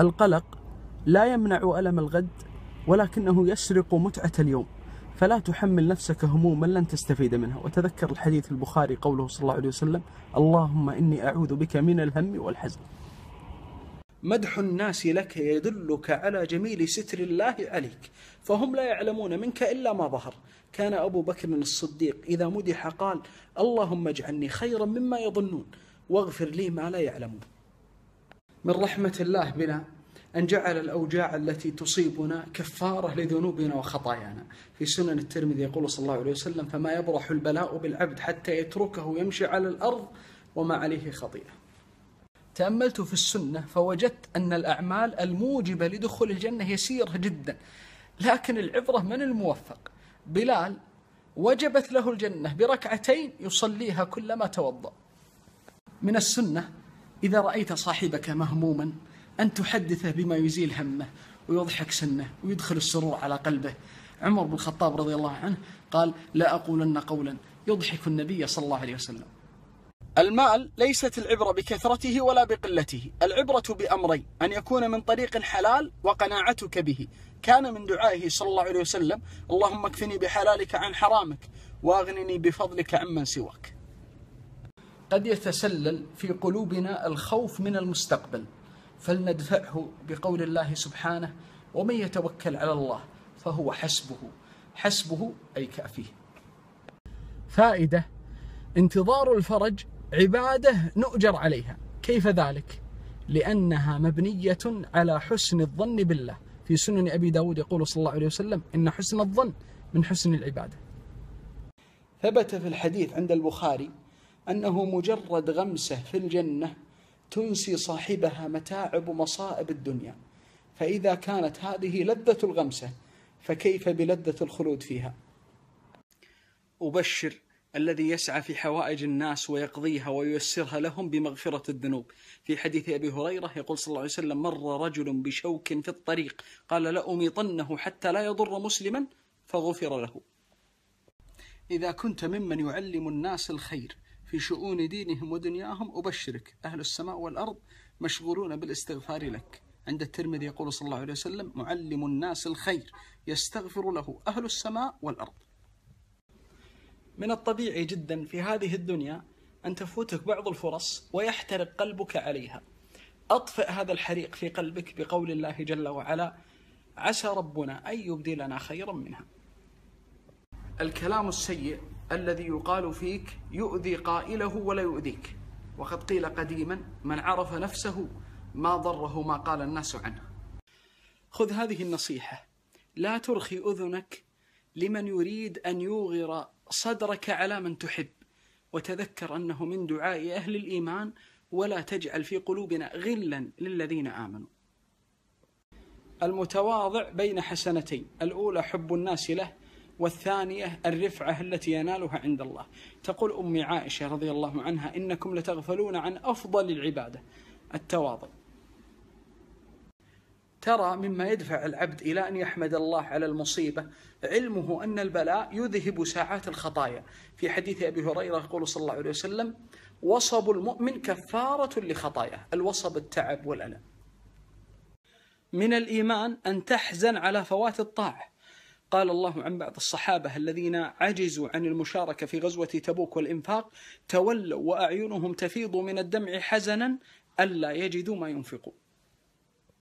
القلق لا يمنع ألم الغد ولكنه يسرق متعة اليوم. فلا تحمل نفسك هموما لن تستفيد منها. وتذكر الحديث البخاري قوله صلى الله عليه وسلم اللهم إني أعوذ بك من الهم والحزن. مدح الناس لك يدلك على جميل ستر الله عليك فهم لا يعلمون منك إلا ما ظهر. كان أبو بكر الصديق إذا مدح قال اللهم اجعلني خيرا مما يظنون واغفر لي ما لا يعلمون. من رحمة الله بنا أن جعل الأوجاع التي تصيبنا كفارة لذنوبنا وخطايانا. في سنن الترمذي يقول صلى الله عليه وسلم فما يبرح البلاء بالعبد حتى يتركه يمشي على الأرض وما عليه خطيئة. تأملت في السنة فوجدت أن الأعمال الموجبة لدخول الجنة يسيرة جدا لكن العبرة من الموفق؟ بلال وجبت له الجنة بركعتين يصليها كلما توضأ. من السنة إذا رأيت صاحبك مهموما أن تحدثه بما يزيل همه ويضحك سنه ويدخل السرور على قلبه. عمر بن الخطاب رضي الله عنه قال لا أقولن قولا. يضحك النبي صلى الله عليه وسلم. المال ليست العبرة بكثرته ولا بقلته. العبرة بأمرين أن يكون من طريق حلال وقناعتك به. كان من دعائه صلى الله عليه وسلم اللهم اكفني بحلالك عن حرامك وأغنني بفضلك عمن سواك. قد يتسلل في قلوبنا الخوف من المستقبل. فلندفعه بقول الله سبحانه ومن يتوكل على الله فهو حسبه. حسبه أي كافيه. فائدة انتظار الفرج عبادة نؤجر عليها. كيف ذلك؟ لأنها مبنية على حسن الظن بالله. في سنن أبي داود يقول صلى الله عليه وسلم إن حسن الظن من حسن العبادة. ثبت في الحديث عند البخاري أنه مجرد غمسة في الجنة تنسي صاحبها متاعب مصائب الدنيا. فإذا كانت هذه لذة الغمسة فكيف بلذة الخلود فيها؟ أبشر الذي يسعى في حوائج الناس ويقضيها وييسرها لهم بمغفرة الذنوب. في حديث أبي هريرة يقول صلى الله عليه وسلم مر رجل بشوك في الطريق قال لأميطنه حتى لا يضر مسلما فغفر له. إذا كنت ممن يعلم الناس الخير في شؤون دينهم ودنياهم أبشرك أهل السماء والأرض مشغولون بالإستغفار لك. عند الترمذي يقول صلى الله عليه وسلم معلم الناس الخير يستغفر له أهل السماء والأرض. من الطبيعي جدا في هذه الدنيا أن تفوتك بعض الفرص ويحترق قلبك عليها. أطفئ هذا الحريق في قلبك بقول الله جل وعلا عسى ربنا أن يبدلنا خيرا منها. الكلام السيء الذي يقال فيك يؤذي قائله ولا يؤذيك. وقد قيل قديما من عرف نفسه ما ضره ما قال الناس عنه. خذ هذه النصيحة. لا ترخي أذنك لمن يريد أن يوغر صدرك على من تحب. وتذكر أنه من دعاء أهل الإيمان ولا تجعل في قلوبنا غلا للذين آمنوا. المتواضع بين حسنتين. الأولى حب الناس له والثانية الرفعة التي ينالها عند الله. تقول أم عائشة رضي الله عنها إنكم لتغفلون عن أفضل العبادة التواضع. ترى مما يدفع العبد إلى أن يحمد الله على المصيبة علمه أن البلاء يذهب ساعات الخطايا. في حديث أبي هريرة يقول صلى الله عليه وسلم وصب المؤمن كفارة لخطاياه. الوصب التعب والألم. من الإيمان أن تحزن على فوات الطاعة. قال الله عن بعض الصحابة الذين عجزوا عن المشاركة في غزوة تبوك والإنفاق تولوا وأعينهم تفيض من الدمع حزنا ألا يجدوا ما ينفقون.